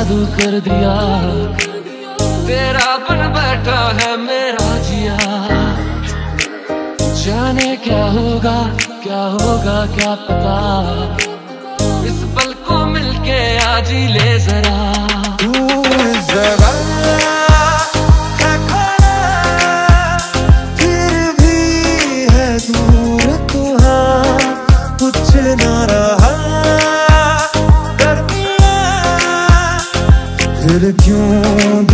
जादू कर दिया। तेरा बन बैठा है मेरा जिया। जाने क्या होगा क्या होगा, क्या पता। इस पल को मिलके आज ही ले जरा। जरा फिर भी है दूर तुहा कुछ ना फिर क्यों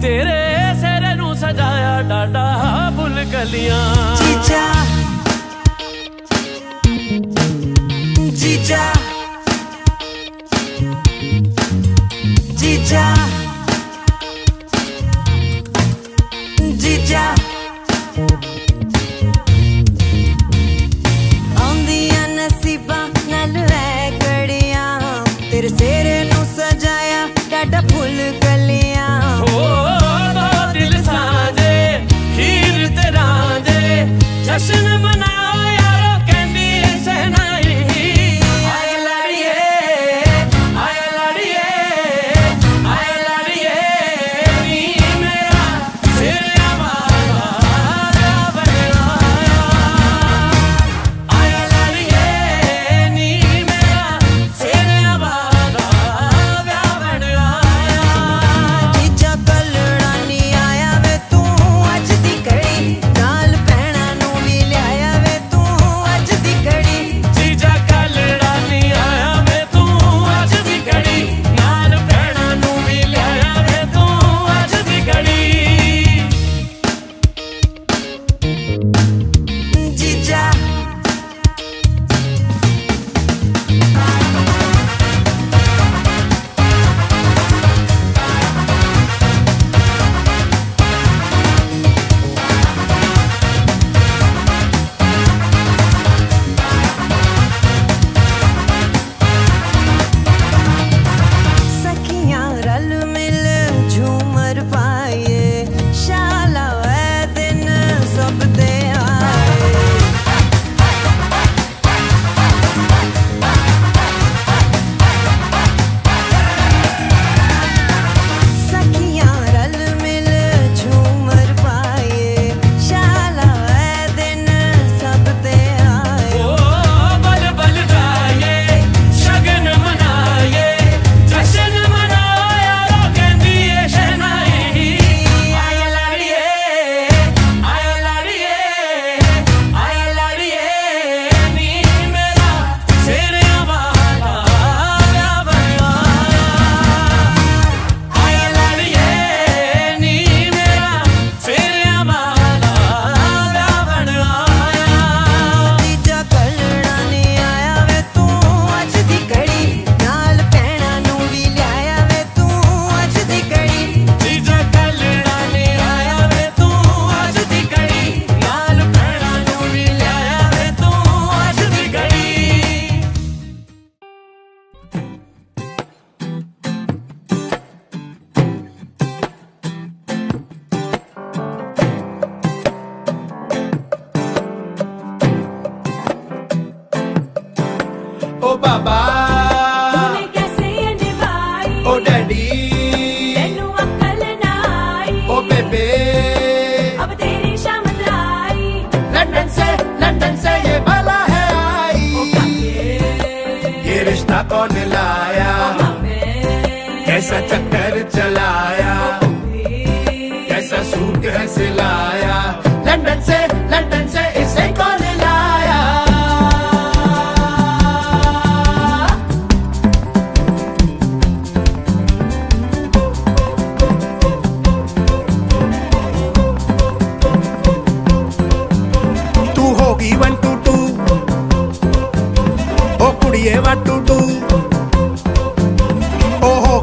ਤੇਰੇ ਸਿਰ ਨੂੰ ਸਜਾਇਆ ਡਾਡਾ ਬੁਲਕਲੀਆਂ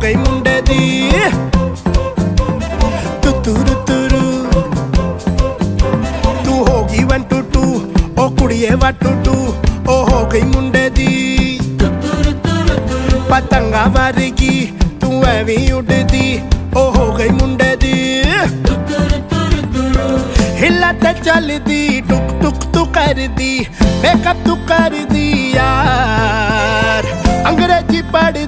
ਗਈ ਮੁੰਡੇ ਦੀ ਤੂ ਤੂਰੂ ਤੂਰੂ ਤੂੰ ਹੋ ਗਈ 1 ਟੂ 2 ਉਹ ਕੁੜੀਏ 1 ਟੂ 2 ਉਹ ਹੋ ਗਈ ਮੁੰਡੇ ਦੀ ਪਤੰਗਾ ਵਾਰਗੀ ਤੂੰ ਐਵੇਂ ਉੱਡਦੀ ਉਹ ਹੋ ਗਈ ਮੁੰਡੇ ਦੀ हिला तो चल दी टुक टुक तू कर दी मेकअप तू कर दी यार अंग्रेज़ी पढ़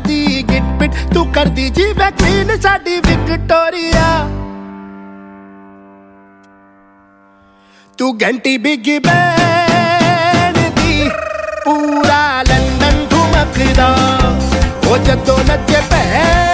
ਕਰਦੀ ਜਿਵੇਂ ਕੁਈਨ ਸਾਡੀ ਵਿਕਟੋਰੀਆ। ਤੂੰ ਘੰਟੀ ਬਿਗ ਬੈਨ ਦੀ, ਪੂਰਾ ਲੰਡਨ ਘੁਮਕਦਾ ਉਹ ਜਦੋਂ ਨੱਚੇ ਪੈ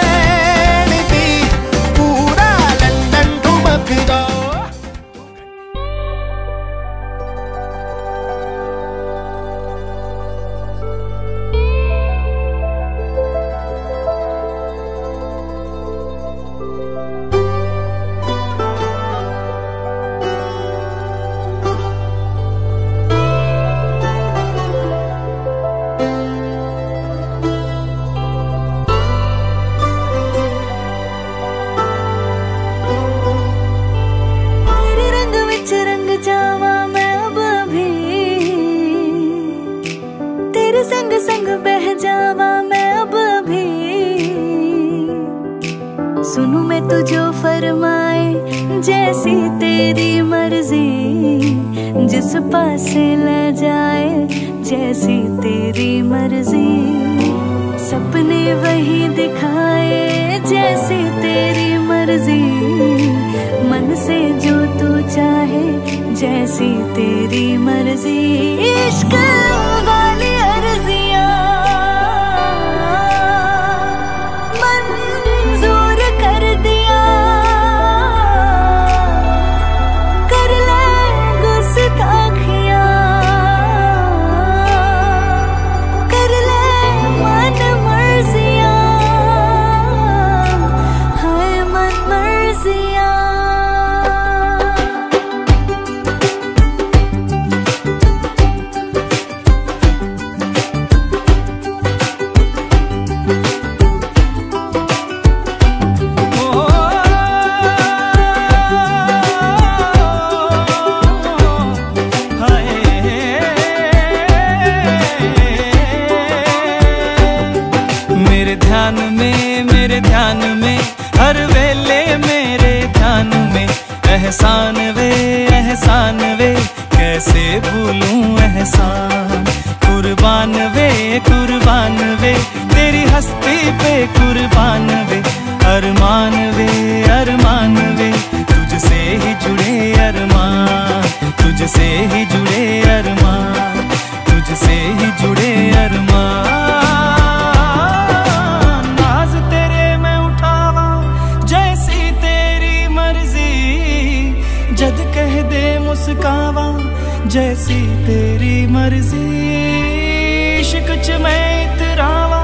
मर्ज़ी कुछ मैं इतरावा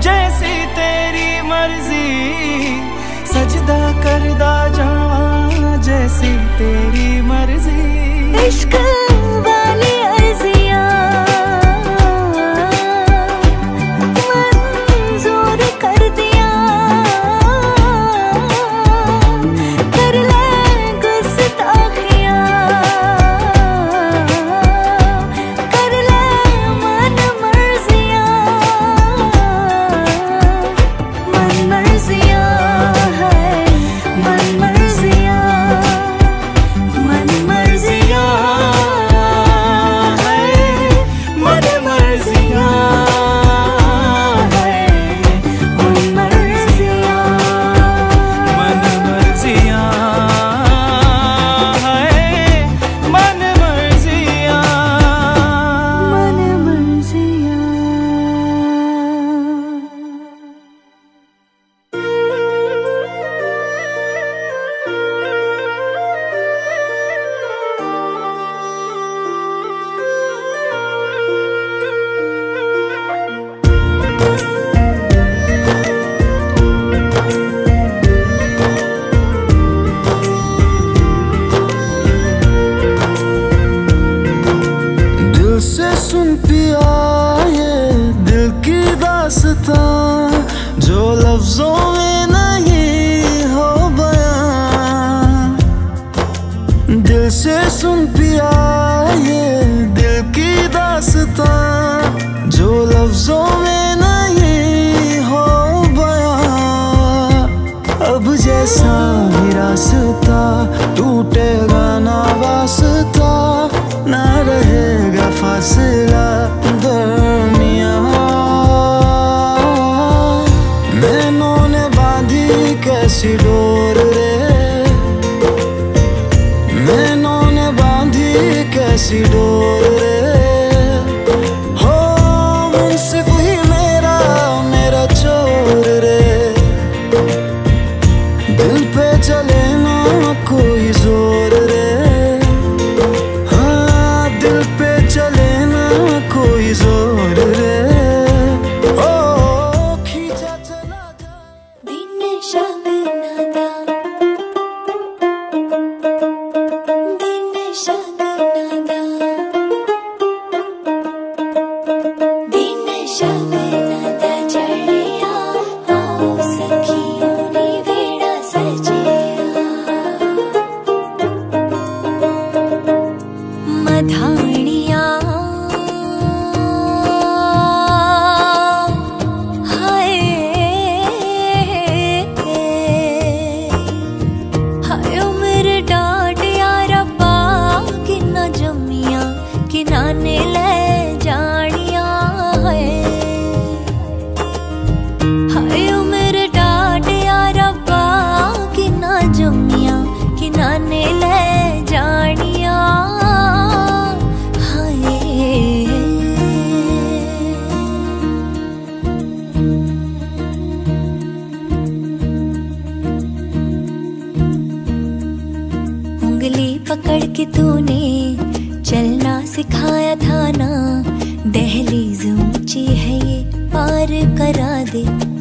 जैसी तेरी मर्ज़ी। सजदा करदा जावा जैसी तेरी मर्ज़ी। इश्क laissez-vous शामियाँ कि नाने ले जानिया। हाय। उंगली पकड़ के तूने चलना सिखाया था ना, दहलीज ऊँची है ये पार करा दे।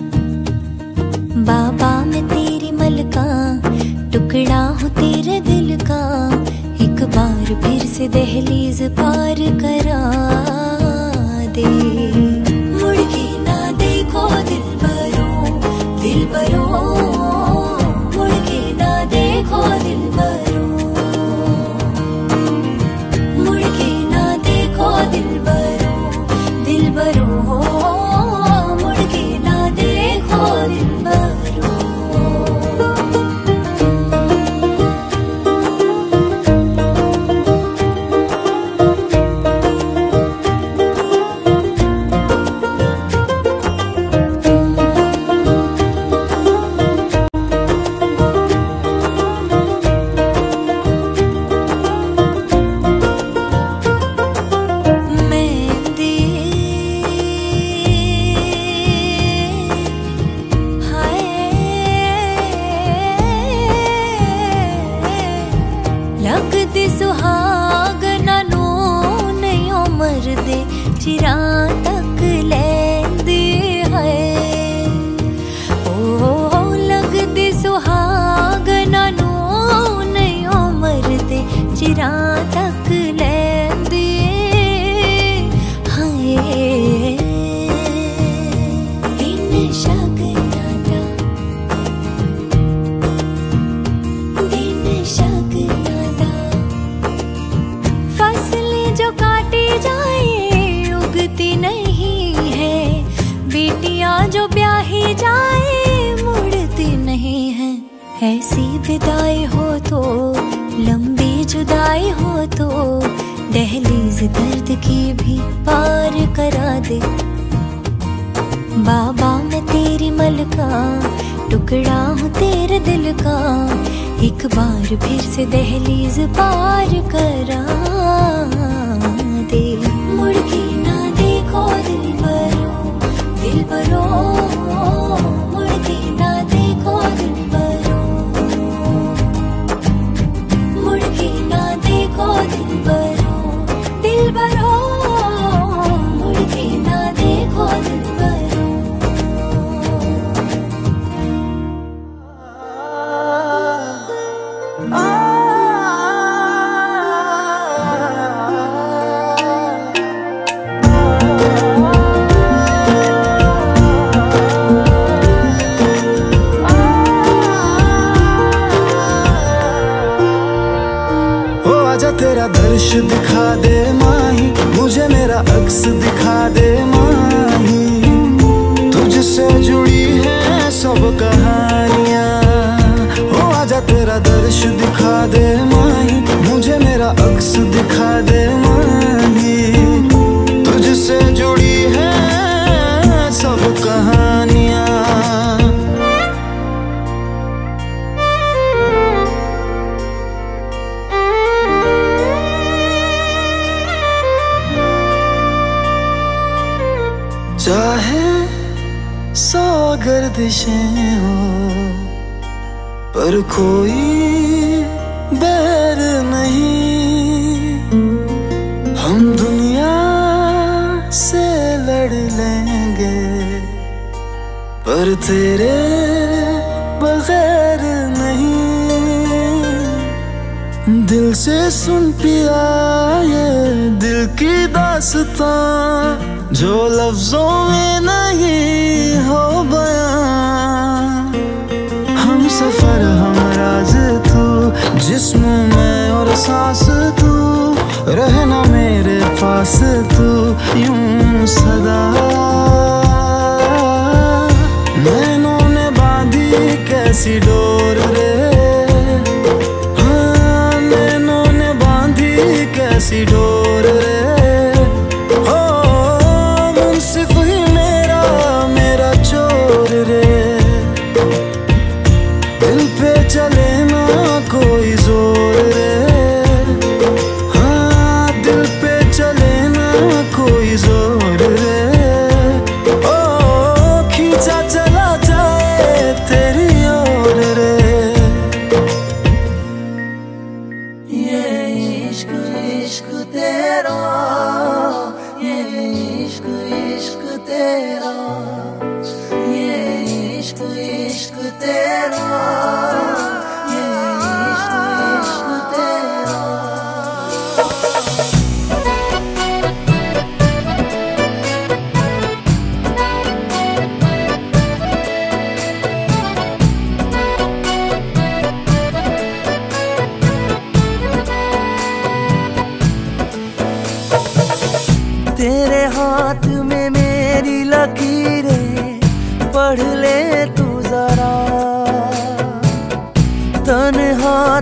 दहलीज पार करा। आई हो तो दहलीज दर्द की भी पार करा दे। बाबा, मैं तेरी मलका टुकड़ा हूँ तेरे दिल का। एक बार फिर से दहलीज पार करा दे। मुड़की ना देखो दिल भरो दिल भरो। मुड़की ना दिल भरो से जुड़ी है सबका सांस तू, रहना मेरे पास तू, यूँ सदा। नैनों ने बांधी कैसी डोर रे? हाँ नैनों ने बांधी कैसी डोर की रे पढ़ ले तू जरा। तन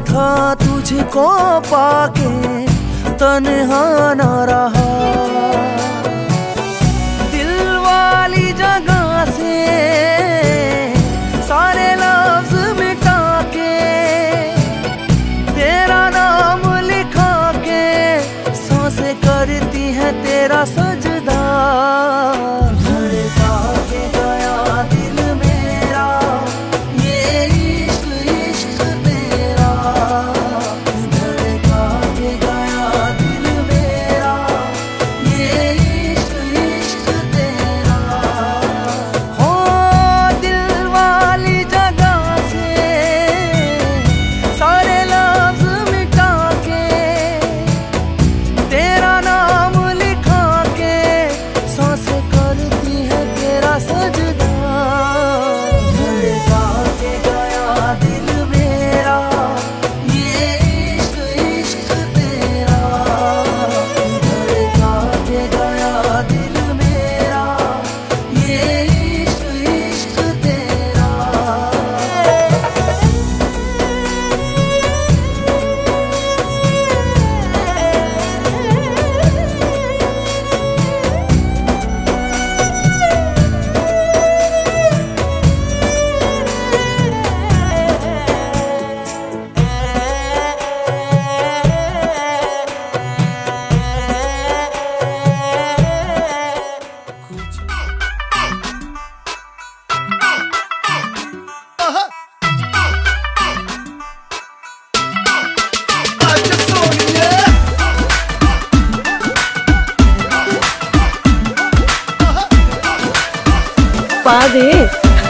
था तुझको पाके तनहा ना रहा।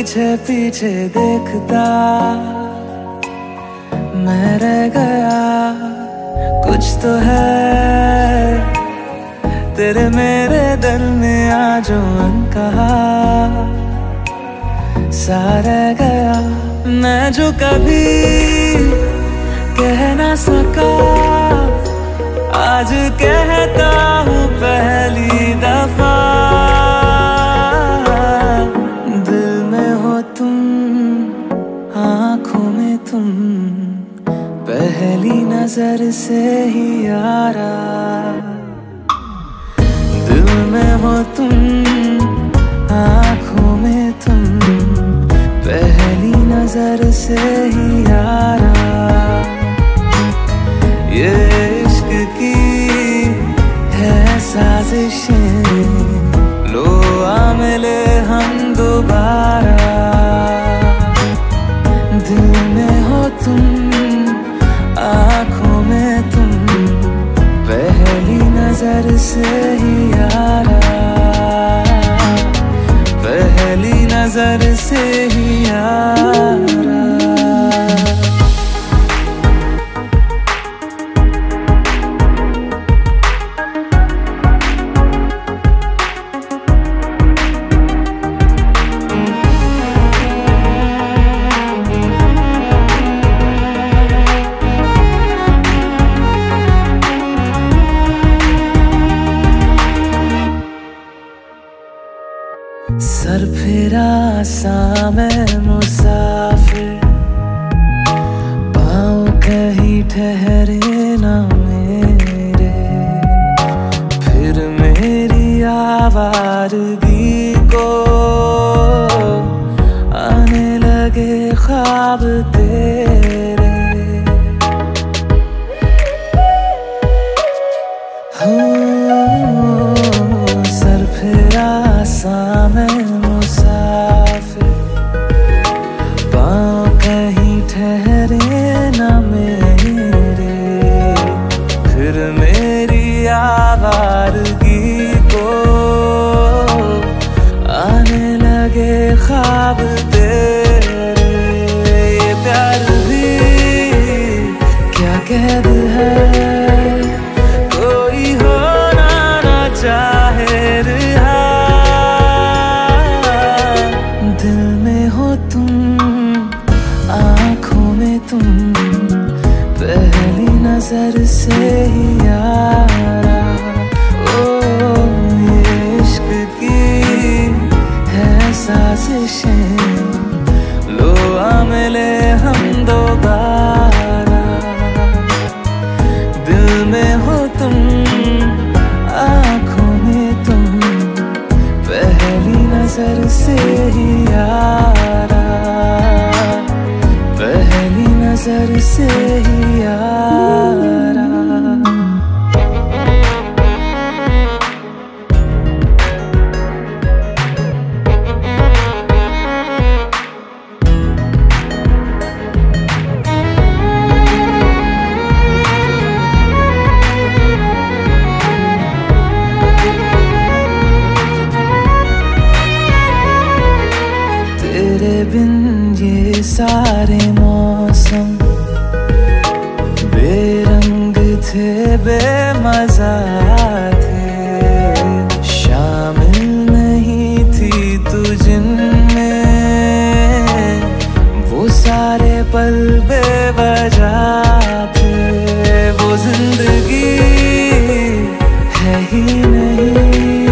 पीछे पीछे देखता। मैं रह गया। कुछ तो है। तेरे मेरे दिल में आज कहा। सारे गया। मैं जो कभी कह ना सका। आज कहता हूँ पहली दफ़ा। नज़र से ही यारा। दिल में हो तुम, आँखों में तुम, पहली नज़र से ही यारा। sad to say आवारगी को आने लगे ख्वाब नहीं